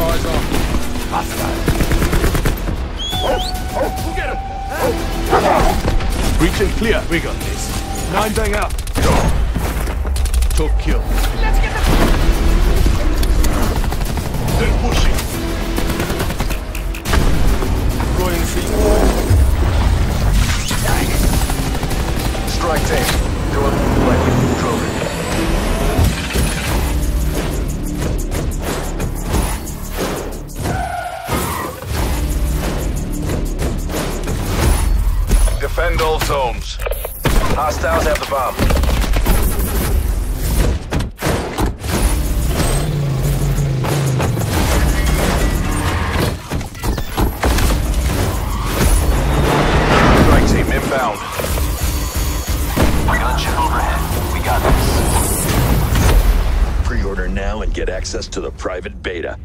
eyes on. Hostile. Get him! Breach and clear. We got this. Nine bang out. Talk kill. Let's get the... They're pushing. Defend all zones. Hostiles have the bomb. Strike team inbound. Gunship overhead. We got this. Pre-order now and get access to the private beta.